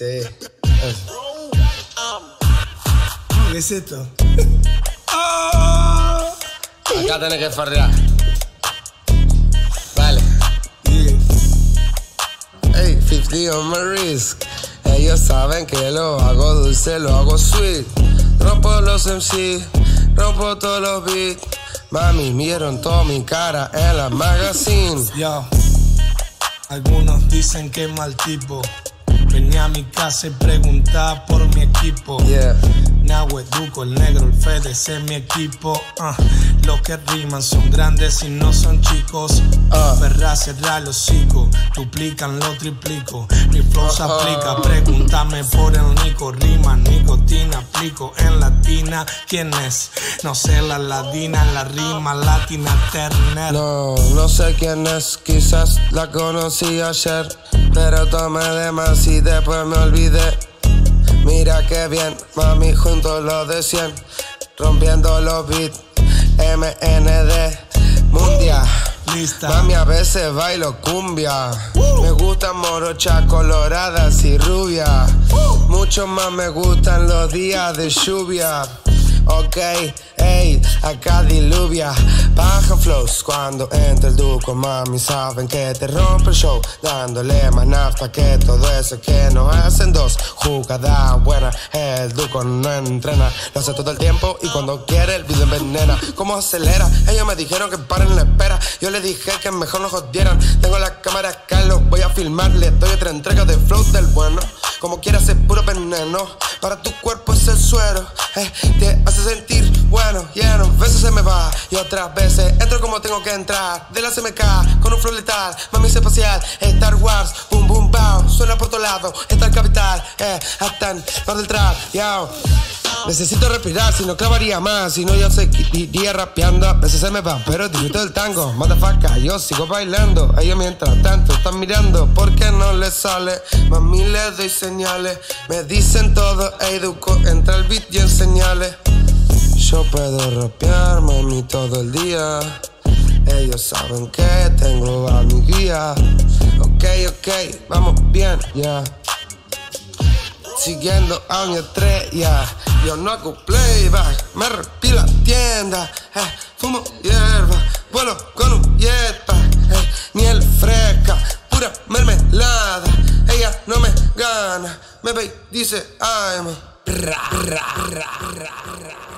Sí. ¿Qué es esto? Acá tenés que farrear. Vale. Hey, 50 on my risk. Ellos saben que lo hago dulce, lo hago sweet. Rompo los MC, rompo todos los beats. Mami, vieron toda mi cara en la magazine. Yo, algunos dicen que mal tipo. Venía a mi casa y preguntaba por mi equipo. Yeah. Nahue, Duco, el negro, el Fede, ese es mi equipo. ah. Los que riman son grandes y no son chicos. Ah. Perra, cerrar los hocico. Duplican, lo triplico. Mi flow se aplica. Pregúntame por el Nico. Rima, nicotina, aplico en latina. ¿Quién es? No sé, la ladina, la rima latina, Turner. No, no sé quién es, quizás la conocí ayer, pero tomé de más y después me olvidé. Mira qué bien, mami, juntos los de 100, rompiendo los beats, MND. Lista. Mami, a veces bailo cumbia. Me gustan morochas coloradas y rubias. Mucho más me gustan los días de lluvia. Ok, ey, acá diluvia. Baja flows cuando entra el duco, mami. Saben que te rompe el show. Dándole más nafta que todo eso que nos hacen dos. Jugada buena, el duco no entrena. Lo hace todo el tiempo y cuando quiere el video envenena. ¿Cómo acelera? Ellos me dijeron que paren la espera. Yo les dije que mejor no jodieran. Tengo la cámara acá, lo voy a filmar. Le doy otra entrega de flow del bueno. Como quieras ser puro veneno. Para tu cuerpo es el suero. eh, te hace sentir bueno, lleno. Veces se me va y otras veces entro como tengo que entrar. De la CMK con un flow letal. Mami espacial, Star Wars, boom boom bow. Suena por todos lados, está el capital, eh, hasta par del trap, yo. Necesito respirar, si no clavaría más, si no yo seguiría rapeando, a veces se me va, pero disfruto del tango, motherfucker, yo sigo bailando, ellos mientras tanto están mirando, porque no les sale, mami les doy señales, me dicen todo, hey Duco, entra el beat y enseñales, yo puedo rapear, mami, todo el día, ellos saben que tengo a mi guía, ok, ok, vamos bien, ya. Siguiendo a mi estrella, yo no hago playback, me rompí la tienda, eh, fumo hierba, vuelo con un jetpack, eh, miel fresca, pura mermelada, ella no me gana, me ve dice I'm ra, ra, ra.